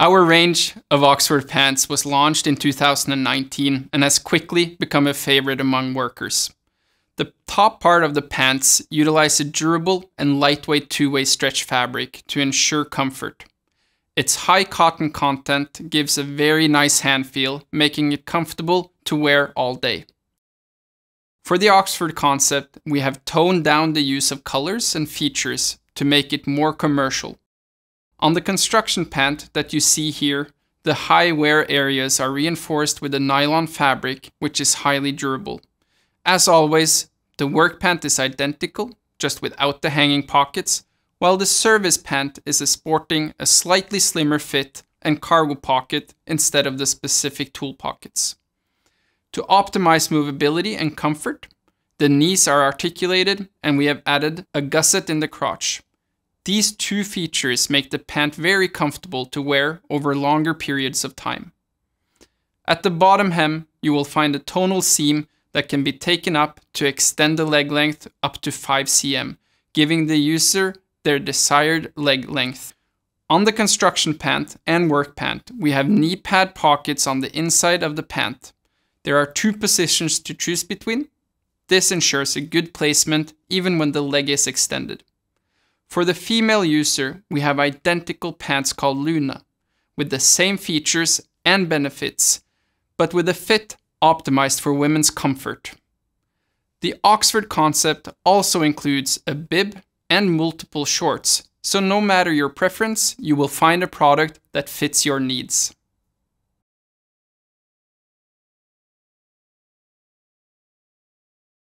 Our range of Oxford pants was launched in 2019 and has quickly become a favorite among workers. The top part of the pants utilize a durable and lightweight two-way stretch fabric to ensure comfort. Its high cotton content gives a very nice hand feel, making it comfortable to wear all day. For the Oxford concept, we have toned down the use of colors and features to make it more commercial. On the construction pant that you see here, the high wear areas are reinforced with a nylon fabric, which is highly durable. As always, the work pant is identical, just without the hanging pockets, while the service pant is sporting a slightly slimmer fit and cargo pocket instead of the specific tool pockets. To optimize movability and comfort, the knees are articulated and we have added a gusset in the crotch. These two features make the pant very comfortable to wear over longer periods of time. At the bottom hem, you will find a tonal seam that can be taken up to extend the leg length up to 5 cm, giving the user their desired leg length. On the construction pant and work pant, we have knee pad pockets on the inside of the pant. There are two positions to choose between. This ensures a good placement even when the leg is extended. For the female user, we have identical pants called Luna, with the same features and benefits, but with a fit optimized for women's comfort. The Oxford concept also includes a bib and multiple shorts, so no matter your preference, you will find a product that fits your needs.